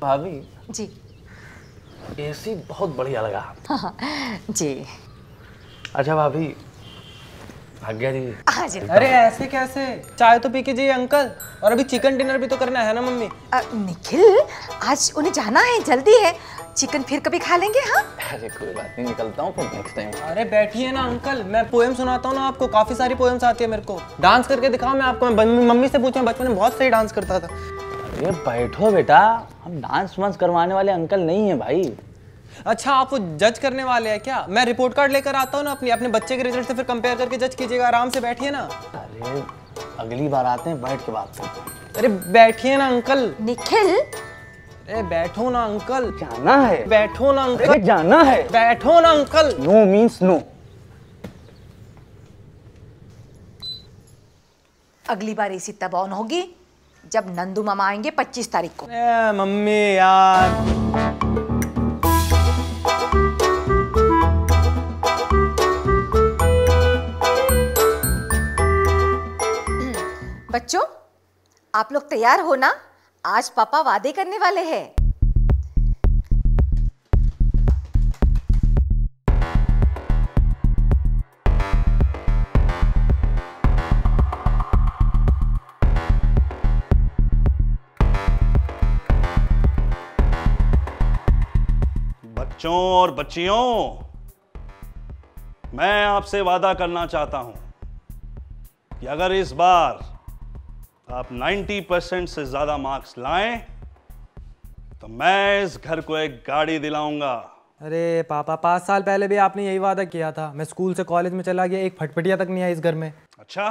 भाभी? जी। एसी बहुत बढ़िया लगा। हाँ, जी। अच्छा भाभी आज्ञा जी। हाँ अरे ऐसे कैसे? चाय तो पी के जाइए अंकल और अभी चिकन डिनर भी तो करना है ना मम्मी? निखिल आज उन्हें जाना है जल्दी है। चिकन फिर कभी खा लेंगे हाँ? अरे कोई बात नहीं निकलता हूँ फिर नेक्स्ट टाइम अरे बैठिए ना अंकल मैं पोएम सुनाता हूँ ना आपको काफ़ी सारी पोएम्स आती है मेरे को। डांस करके दिखाओ मैं आपको मैं मम्मी से पूछा बचपन में बहुत सही डांस करता था। अरे बैठो बेटा हम डांस वांस करवाने वाले अंकल नहीं है भाई। अच्छा आप वो जज करने वाले हैं क्या? मैं रिपोर्ट कार्ड लेकर आता हूँ ना अपनी अपने बच्चे के रिज़ल्ट से फिर कंपेयर करके जज कीजिएगा आराम से बैठिए ना। अरे अगली बार आते हैं बैठ के बात करते हैं अरे बैठिए ना अंकल निखिल। अरे बैठो ना अंकल जाना है। बैठो ना अंकल जाना है। बैठो ना अंकल नो मीन्स नो अगली बार एसी तब ऑन होगी। जब नंदू मामा आएँगे 25 तारीख को। मम्मी यार। बच्चों आप लोग तैयार हो ना? आज पापा वादे करने वाले हैं। बच्चों और बच्चियों मैं आपसे वादा करना चाहता हूँ कि अगर इस बार आप 90 परसेंट से ज़्यादा मार्क्स लाएँ तो मैं इस घर को एक गाड़ी दिलाऊँगा। अरे पापा पाँच साल पहले भी आपने यही वादा किया था। मैं स्कूल से कॉलेज में चला गया एक फटफटिया तक नहीं आई इस घर में। अच्छा?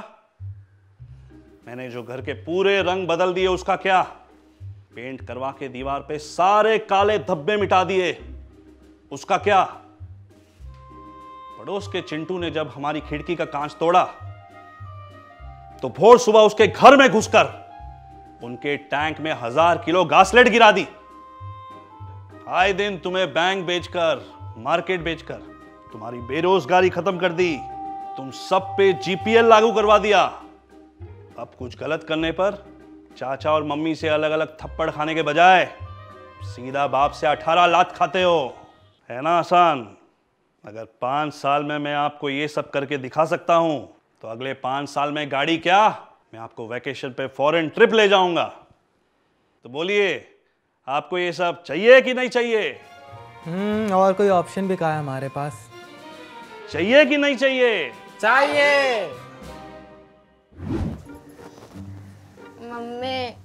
मैंने जो घर के पूरे रंग बदल दिए उसका क्या? पेंट करवा के दीवार पे सारे काले धब्बे मिटा दिए। उसका क्या? पड़ोस के चिंटू ने जब हमारी खिड़की का कांच तोड़ा तो भोर सुबह उसके घर में घुसकर उनके टैंक में हज़ार किलो घासलेट गिरा दी। आए दिन तुम्हें बैंक बेचकर, मार्केट बेचकर, तुम्हारी बेरोजगारी खत्म कर दी, तुम सब पे जीपीएल लागू करवा दिया। अब कुछ गलत करने पर चाचा और मम्मी से अलग अलग थप्पड़ खाने के बजाय सीधा बाप से अठारह लात खाते हो। है ना आसान? अगर पाँच साल में मैं आपको ये सब करके दिखा सकता हूँ तो अगले पाँच साल में गाड़ी क्या? मैं आपको वैकेशन पे फॉरेन ट्रिप ले जाऊँगा। तो बोलिए आपको ये सब चाहिए कि नहीं चाहिए? हम्म और कोई ऑप्शन भी कहा है हमारे पास? चाहिए कि नहीं चाहिए? चाहिए। मम्मी।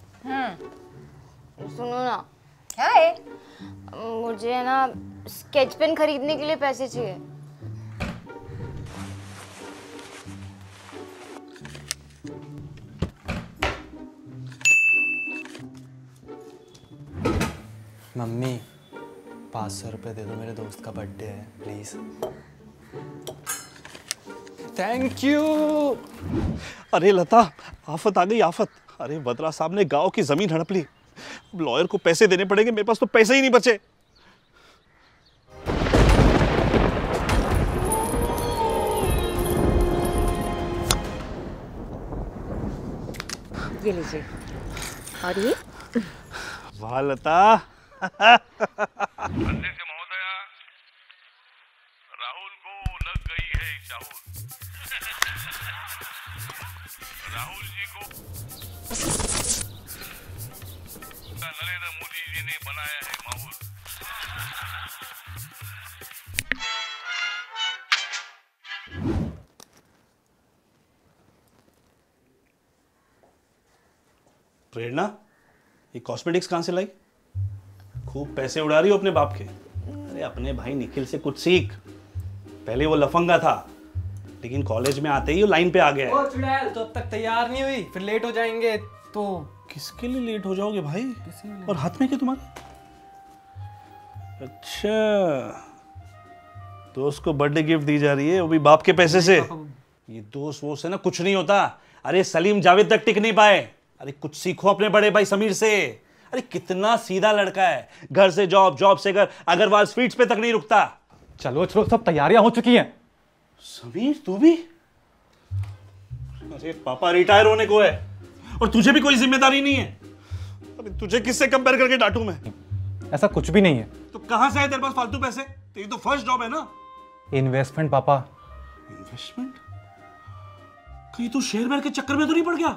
सुनो ना क्या है? मुझे ना स्केच पेन खरीदने के लिए पैसे चाहिए। मम्मी, पाँच सौ रुपये दे दो, मेरे दोस्त का बर्थडे है प्लीज़ थैंक यू अरे लता, आफत आ गई, आफत। अरे बदरा साहब ने गाँव की ज़मीन हड़प ली। लॉयर को पैसे देने पड़ेंगे मेरे पास तो पैसे ही नहीं बचे। ये लीजिए। और ये? वाह लता अध्यक्ष महोदया राहुल को लग गई है राहुल जी को है माहौल प्रेरणा, ये कॉस्मेटिक्स कहाँ से लाई? खूब पैसे उड़ा रही हो अपने बाप के। अरे, अपने भाई निखिल से कुछ सीख। पहले वो लफंगा था, लेकिन कॉलेज में आते ही वो लाइन पे आ गया है। तो अब तक तैयार नहीं हुई, फिर लेट हो जाएँगे तो किसके लिए लेट हो जाओगे भाई? और हाथ में क्या तुम्हारे? अच्छा। दोस्त को बर्थडे गिफ्ट दी जा रही है वो भी बाप के पैसे से। ये दोस्त वो से ना कुछ नहीं होता। अरे सलीम जावेद तक टिक नहीं पाए। अरे कुछ सीखो अपने बड़े भाई समीर से। अरे कितना सीधा लड़का है। घर से जॉब जॉब से घर अग्रवाल स्वीट्स पे तक नहीं रुकता। चलो चलो सब तैयारियाँ हो चुकी हैं। समीर तू भी? अरे पापा रिटायर होने को है। और तुझे भी कोई ज़िम्मेदारी नहीं है। अरे तुझे किससे कंपेयर करके डांटू मैं? ऐसा कुछ भी नहीं है। तो कहाँ से आए तेरे पास फालतू पैसे? तेरी तो फ़र्स्ट जॉब है ना। इन्वेस्टमेंट पापा। इन्वेस्टमेंट कहीं तू शेयर मार्केट के चक्कर में तो नहीं पड़ गया?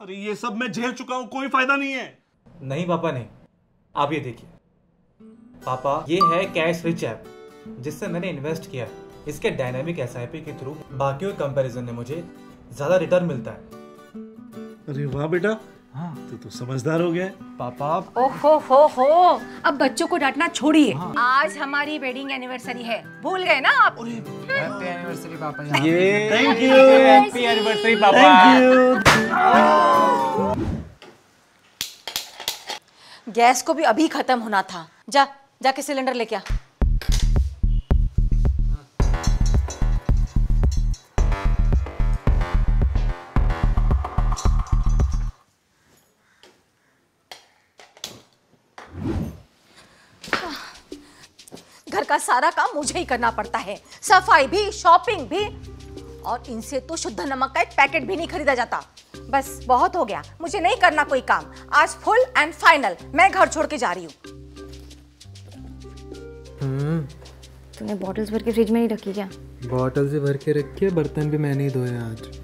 अरे ये सब मैं झेल चुका हूँ कोई फ़ायदा नहीं है। नहीं पापा नहीं। आप ये देखिए। पापा ये है कैश रिच ऐप जिससे मैंने इन्वेस्ट किया है। इसके डायनामिक एस के थ्रू बाकी कंपैरिजन में मुझे ज़्यादा रिटर्न मिलता है। अरे वाह बेटा। हाँ। तू तो समझदार हो गया पापा ओहो हो हो। अब बच्चों को डांटना छोड़िए। हाँ। आज हमारी वेडिंग एनिवर्सरी है। भूल गए ना आप? ये थैंक यू हैप्पी एनिवर्सरी पापा। गैस को भी अभी खत्म होना था। जा जाके सिलेंडर लेके आ। घर का सारा काम मुझे ही करना पड़ता है। सफ़ाई भी शॉपिंग भी। और इनसे तो शुद्ध नमक का एक पैकेट भी नहीं खरीदा जाता। बस बहुत हो गया। मुझे नहीं करना कोई काम। आज फुल एंड फाइनल मैं घर छोड़ के जा रही हूँ। तूने बॉटल्स भर के फ्रिज में नहीं रखी क्या? बॉटल से भर के रखिए बर्तन भी मैंने ही धोए आज।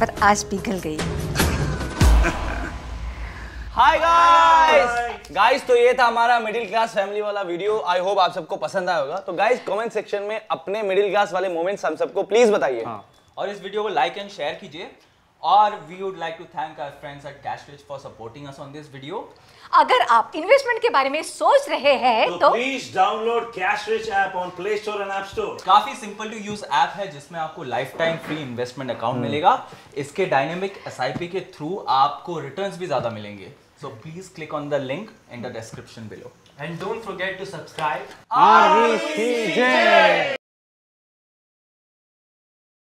पर आज पिघल गई। हाय गाइस गाइस तो ये था हमारा मिडिल क्लास फैमिली वाला वीडियो आई होप आप सबको पसंद आया होगा। तो गाइस कमेंट सेक्शन में अपने मिडिल क्लास वाले मोमेंट्स हम सबको प्लीज़ बताइए। हाँ। और इस वीडियो को लाइक एंड शेयर कीजिए। और we would like to thank our friends at cash rich for supporting us on this video अगर आप इन्वेस्टमेंट के बारे में सोच रहे हैं तो please download cash rich app on play store and app store काफ़ी सिंपल टू यूज़ ऐप है जिसमें आपको lifetime free investment account मिलेगा। इसके डायनेमिक एस के थ्रू आपको रिटर्न्स भी ज़्यादा मिलेंगे। So please click on the link in the description below and don't forget to subscribe